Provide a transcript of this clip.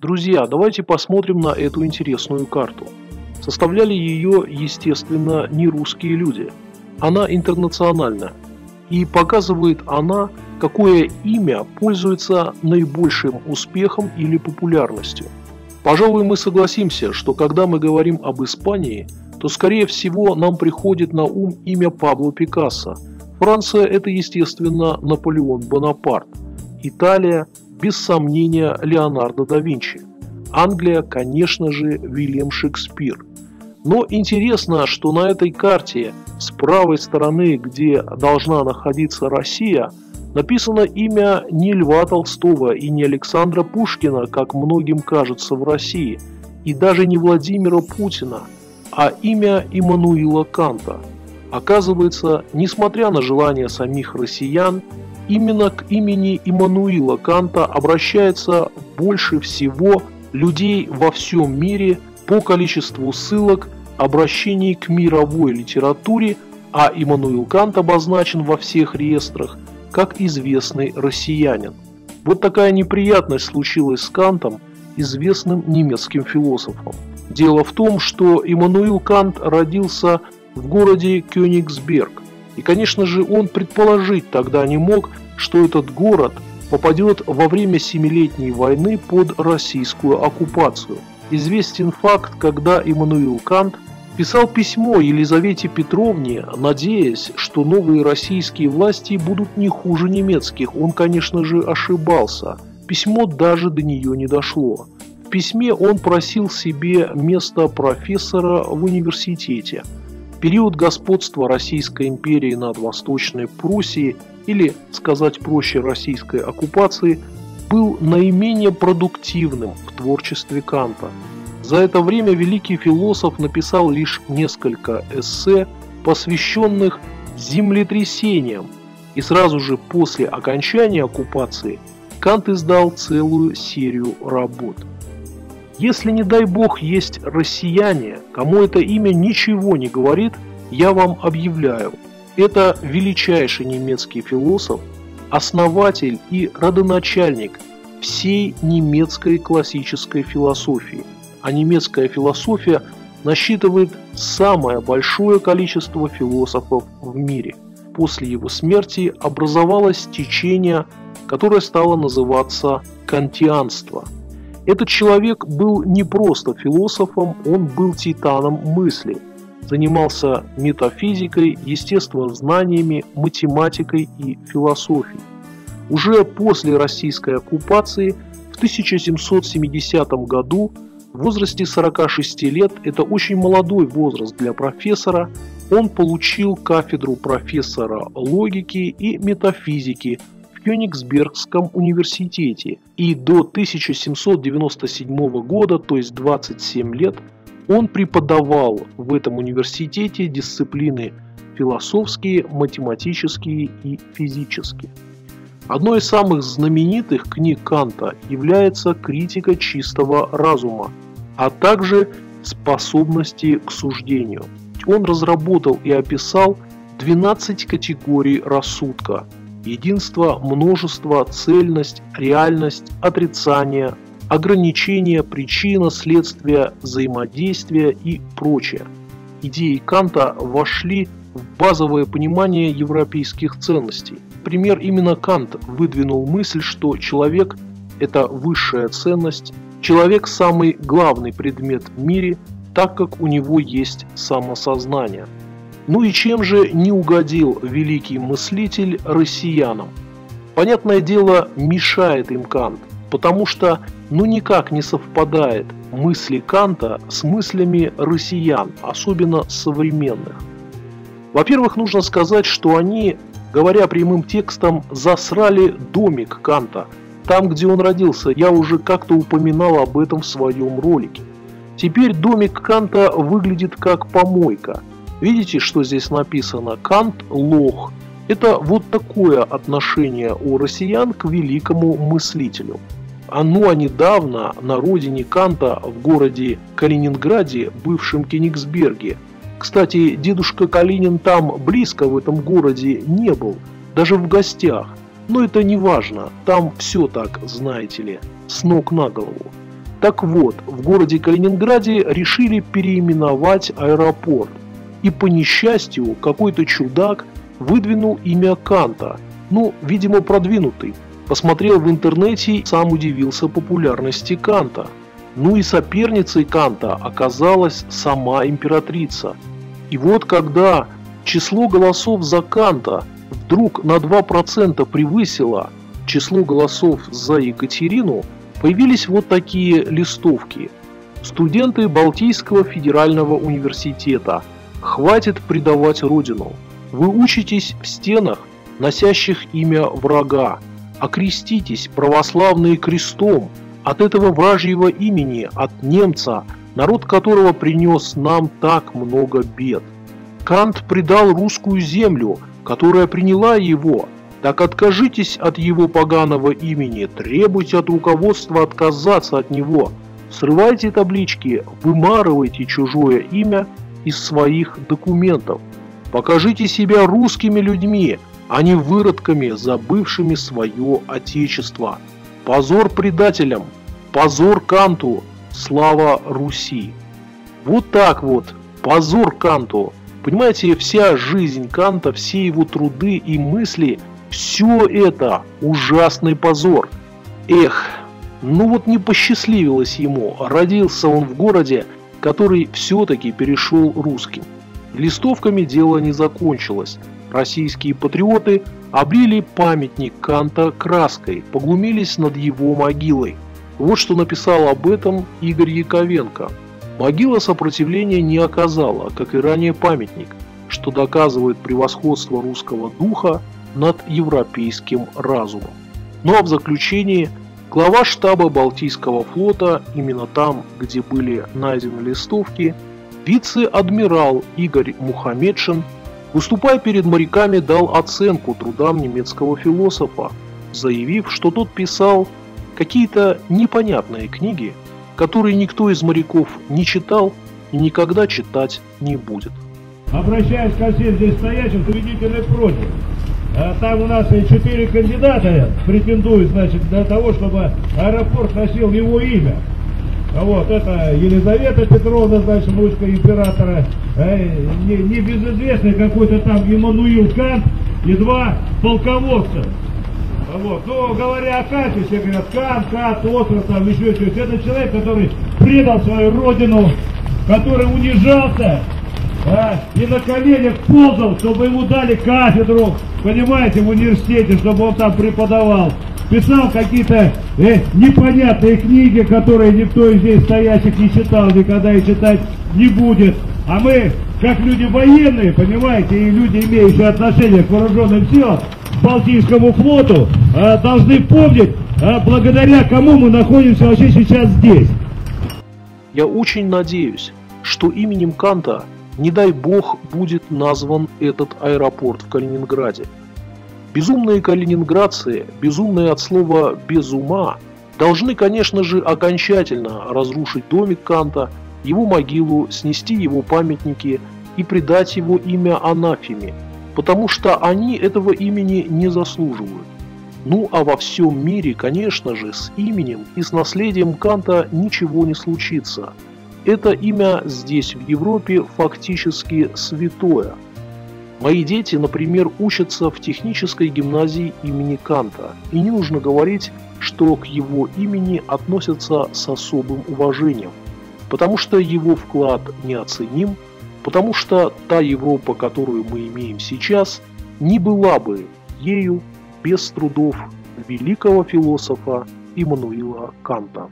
Друзья, давайте посмотрим на эту интересную карту. Составляли ее, естественно, не русские люди. Она интернациональная. И показывает она, какое имя пользуется наибольшим успехом или популярностью. Пожалуй, мы согласимся, что когда мы говорим об Испании, то скорее всего нам приходит на ум имя Пабло Пикассо. Франция – это, естественно, Наполеон Бонапарт. Италия без сомнения, Леонардо да Винчи. Англия, конечно же, Вильям Шекспир. Но интересно, что на этой карте с правой стороны, где должна находиться Россия, написано имя не Льва Толстого и не Александра Пушкина, как многим кажется в России, и даже не Владимира Путина, а имя Иммануила Канта. Оказывается, несмотря на желание самих россиян, Именно к имени Иммануила Канта обращается больше всего людей во всем мире по количеству ссылок, обращений к мировой литературе, а Иммануил Кант обозначен во всех реестрах как известный россиянин. Вот такая неприятность случилась с Кантом, известным немецким философом. Дело в том, что Иммануил Кант родился в городе Кёнигсберг – и, конечно же, он предположить тогда не мог, что этот город попадет во время Семилетней войны под российскую оккупацию. Известен факт, когда Иммануил Кант писал письмо Елизавете Петровне, надеясь, что новые российские власти будут не хуже немецких. Он, конечно же, ошибался. Письмо даже до нее не дошло. В письме он просил себе место профессора в университете – Период господства Российской империи над Восточной Пруссией, или, сказать проще, российской оккупации, был наименее продуктивным в творчестве Канта. За это время великий философ написал лишь несколько эссе, посвященных землетрясениям, и сразу же после окончания оккупации Кант издал целую серию работ – если, не дай бог, есть россияне, кому это имя ничего не говорит, я вам объявляю, это величайший немецкий философ, основатель и родоначальник всей немецкой классической философии. А немецкая философия насчитывает самое большое количество философов в мире. После его смерти образовалось течение, которое стало называться кантианство – этот человек был не просто философом, он был титаном мысли. Занимался метафизикой, естествознаниями, математикой и философией. Уже после российской оккупации в 1770 году в возрасте 46 лет, это очень молодой возраст для профессора, он получил кафедру профессора логики и метафизики Кёнигсбергском университете, и до 1797 года, то есть 27 лет, он преподавал в этом университете дисциплины философские, математические и физические. Одной из самых знаменитых книг Канта является «Критика чистого разума», а также «Способности к суждению». Он разработал и описал 12 категорий рассудка – единство, множество, цельность, реальность, отрицание, ограничение, причина, следствие, взаимодействие и прочее. Идеи Канта вошли в базовое понимание европейских ценностей. Пример именно Кант выдвинул мысль, что человек – это высшая ценность, человек – самый главный предмет в мире, так как у него есть самосознание – ну и чем же не угодил великий мыслитель россиянам? Понятное дело, мешает им Кант, потому что ну никак не совпадает мысли Канта с мыслями россиян, особенно современных. Во-первых, нужно сказать, что они, говоря прямым текстом, засрали домик Канта, там, где он родился. Я уже как-то упоминал об этом в своем ролике. Теперь домик Канта выглядит как помойка – Видите, что здесь написано? Кант лох. Это вот такое отношение у россиян к великому мыслителю. А ну а недавно на родине Канта в городе Калининграде, бывшем Кенигсберге. Кстати, дедушка Калинин там близко в этом городе не был, даже в гостях. Но это не важно, там все так, знаете ли, с ног на голову. Так вот, в городе Калининграде решили переименовать аэропорт. И по несчастью, какой-то чудак выдвинул имя Канта. Ну, видимо, продвинутый. Посмотрел в интернете и сам удивился популярности Канта. Ну и соперницей Канта оказалась сама императрица. И вот когда число голосов за Канта вдруг на 2% превысило число голосов за Екатерину, появились вот такие листовки. Студенты Балтийского федерального университета. Хватит предавать родину. Вы учитесь в стенах, носящих имя врага. Окреститесь, православные крестом, от этого вражьего имени, от немца, народ которого принес нам так много бед. Кант предал русскую землю, которая приняла его, так откажитесь от его поганого имени, требуйте от руководства отказаться от него, срывайте таблички, вымарывайте чужое имя из своих документов. Покажите себя русскими людьми, а не выродками, забывшими свое отечество. Позор предателям, позор Канту, слава Руси. Вот так вот, позор Канту. Понимаете, вся жизнь Канта, все его труды и мысли – все это ужасный позор. Эх, ну вот не посчастливилось ему, родился он в городе, который все-таки перешел русским. Листовками дело не закончилось. Российские патриоты облили памятник Канта краской, поглумились над его могилой. Вот что написал об этом Игорь Яковенко. Могила сопротивления не оказала, как и ранее памятник, что доказывает превосходство русского духа над европейским разумом. Ну а в заключении глава штаба Балтийского флота, именно там, где были найдены листовки, вице-адмирал Игорь Мухамедшин, выступая перед моряками, дал оценку трудам немецкого философа, заявив, что тот писал какие-то непонятные книги, которые никто из моряков не читал и никогда читать не будет. Обращаясь ко всем здесь стоящим, убедительный просьбы. А там у нас четыре кандидата претендуют, значит, для того, чтобы аэропорт носил его имя. А вот, это Елизавета Петровна, значит, внучка императора, э, не, небезызвестный какой-то там Иммануил Кант и два полководца. А вот. Ну, говоря о Канте, все говорят, Кант, Кант, остров, там еще что-то. Это человек, который предал свою родину, который унижался, а, и на коленях ползал, чтобы ему дали кафедру, понимаете, в университете, чтобы он там преподавал. Писал какие-то э, непонятные книги, которые никто из здесь стоящих не читал, никогда и читать не будет. А мы, как люди военные, понимаете, и люди, имеющие отношение к вооруженным силам, к Балтийскому флоту, э, должны помнить, э, благодаря кому мы находимся вообще сейчас здесь. Я очень надеюсь, что именем Канта не дай бог будет назван этот аэропорт в Калининграде. Безумные калининградцы, безумные от слова «без ума», должны, конечно же, окончательно разрушить домик Канта, его могилу, снести его памятники и придать его имя анафеме, потому что они этого имени не заслуживают. Ну а во всем мире, конечно же, с именем и с наследием Канта ничего не случится – это имя здесь, в Европе, фактически святое. Мои дети, например, учатся в технической гимназии имени Канта, и не нужно говорить, что к его имени относятся с особым уважением, потому что его вклад неоценим, потому что та Европа, которую мы имеем сейчас, не была бы ею без трудов великого философа Иммануила Канта.